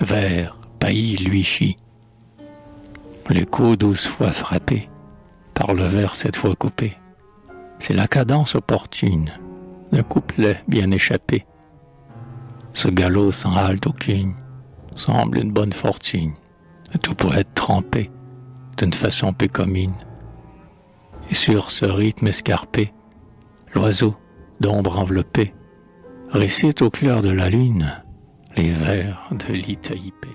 vers, pays, lui chie. L'écho douze fois frappé, par le vers cette fois coupé. C'est la cadence opportune d'un couplet bien échappé. Ce galop sans halte aucune semble une bonne fortune. Tout pourrait être trempé d'une façon peu. Et sur ce rythme escarpé, l'oiseau, d'ombre enveloppé, récite au clair de la lune les vers de l'Itaïpé.